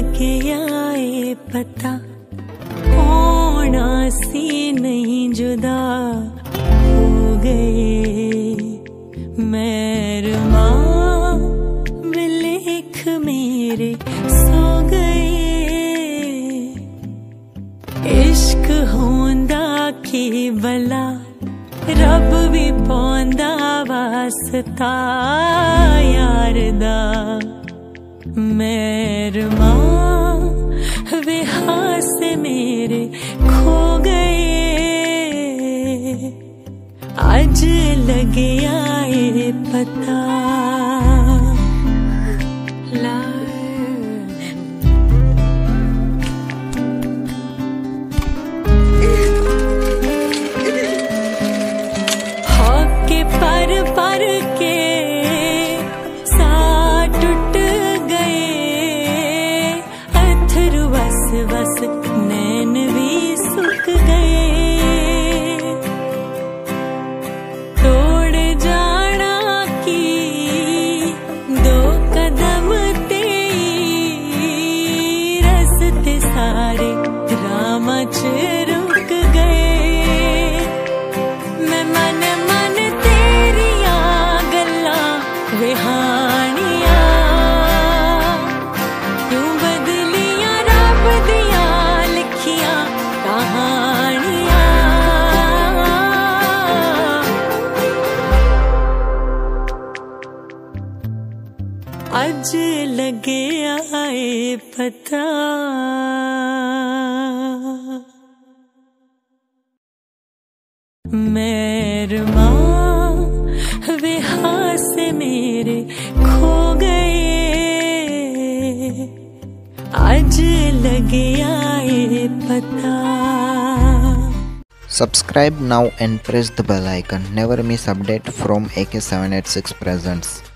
गया ये पता। होना सी नहीं जुदा? हो गए मैरमा। लेख मेरे सो गए। इश्क होंदा की बला। रब भी पौंदा वास्ता। यार मैरमा विहास मेरे खो गए। आज लगे आए पता। अज लगे आए पता। मैरमा विहास मेरे खो गए। आज लगे आए पता। Subscribe now and press the bell icon. Never miss update from AK786 Presents.